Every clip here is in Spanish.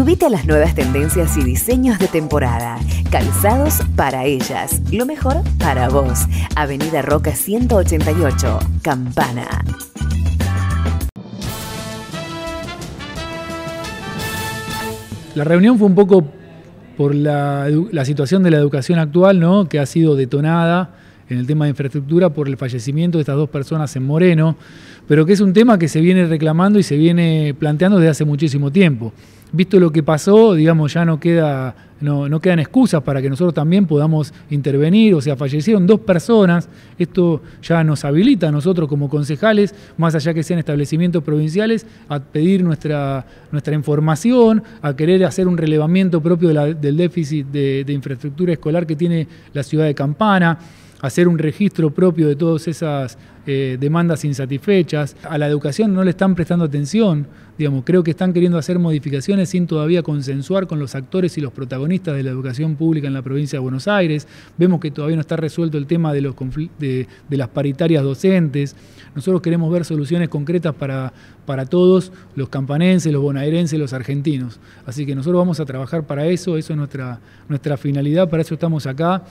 Subite a las nuevas tendencias y diseños de temporada. Calzados para ellas. Lo mejor para vos. Avenida Roca 188, Campana. La reunión fue un poco por la, situación de la educación actual, ¿no? que ha sido detonada en el tema de infraestructura por el fallecimiento de estas dos personas en Moreno, pero que es un tema que se viene reclamando y se viene planteando desde hace muchísimo tiempo visto lo que pasó, digamos, ya no, queda, no, no, quedan excusas para que nosotros también podamos intervenir. O sea, fallecieron dos personas. Esto ya nos habilita a nosotros como concejales, más allá que sean establecimientos provinciales, a pedir nuestra, nuestra información, a querer hacer un relevamiento propio del déficit de, infraestructura escolar que tiene la ciudad de Campana hacer un registro propio de todas esas eh, demandas insatisfechas. A la educación no le están prestando atención, digamos, creo que están queriendo hacer modificaciones sin todavía consensuar con los actores y los protagonistas de la educación pública en la provincia de Buenos Aires. Vemos que todavía no está resuelto el tema de, los de, las paritarias docentes. Nosotros queremos ver soluciones concretas para, para todos los campanenses, los bonaerenses, los argentinos. Así que nosotros vamos a trabajar para eso, eso es nuestra, nuestra finalidad, para eso estamos acá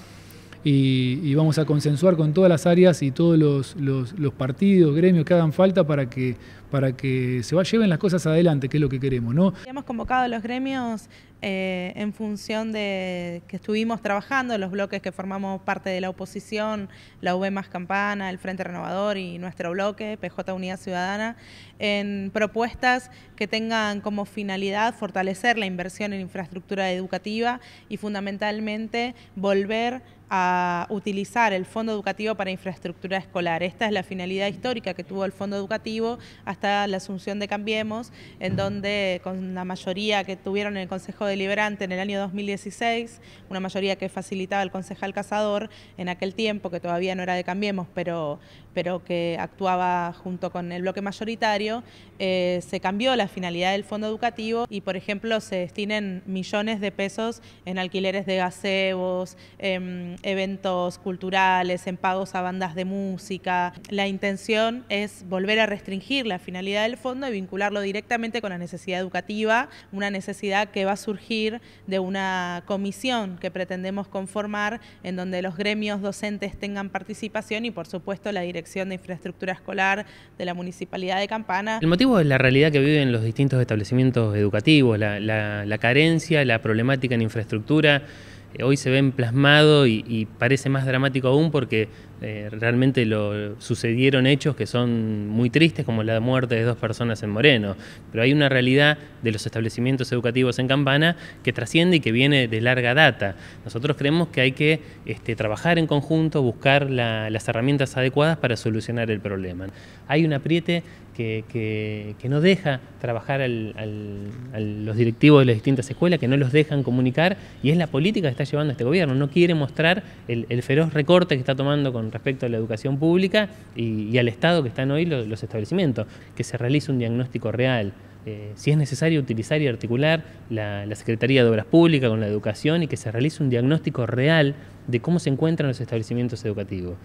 y, vamos a consensuar con todas las áreas y todos los, los, partidos, gremios que hagan falta para que, para que se va, lleven las cosas adelante, que es lo que queremos. ¿no? Hemos convocado a los gremios eh, en función de que estuvimos trabajando, los bloques que formamos parte de la oposición, la UB más Campana, el Frente Renovador y nuestro bloque, PJ Unidad Ciudadana, en propuestas que tengan como finalidad fortalecer la inversión en infraestructura educativa y fundamentalmente volver a utilizar el Fondo Educativo para Infraestructura Escolar. Esta es la finalidad histórica que tuvo el Fondo Educativo hasta la asunción de Cambiemos, en donde con la mayoría que tuvieron en el Consejo Deliberante en el año 2016, una mayoría que facilitaba el concejal Cazador en aquel tiempo, que todavía no era de Cambiemos, pero, pero que actuaba junto con el bloque mayoritario, eh, se cambió la finalidad del Fondo Educativo y, por ejemplo, se destinen millones de pesos en alquileres de gazebos, em, eventos culturales, en pagos a bandas de música. La intención es volver a restringir la finalidad del fondo y vincularlo directamente con la necesidad educativa, una necesidad que va a surgir de una comisión que pretendemos conformar en donde los gremios docentes tengan participación y por supuesto la Dirección de Infraestructura Escolar de la Municipalidad de Campana. El motivo es la realidad que viven los distintos establecimientos educativos, la, la carencia, la problemática en infraestructura eh, hoy se ven plasmado y, parece más dramático aún porque eh, realmente lo, sucedieron hechos que son muy tristes, como la muerte de dos personas en Moreno. Pero hay una realidad de los establecimientos educativos en Campana que trasciende y que viene de larga data. Nosotros creemos que hay que este, trabajar en conjunto, buscar las herramientas adecuadas para solucionar el problema. Hay un apriete que, no deja trabajar a los directivos de las distintas escuelas, que no los dejan comunicar, y es la política que está llevando este gobierno. No quiere mostrar el, feroz recorte que está tomando con respecto a la educación pública y, al estado que están hoy los, establecimientos, que se realice un diagnóstico real. Eh, si es necesario utilizar y articular la, la, Secretaría de Obras Públicas con la educación y que se realice un diagnóstico real de cómo se encuentran los establecimientos educativos.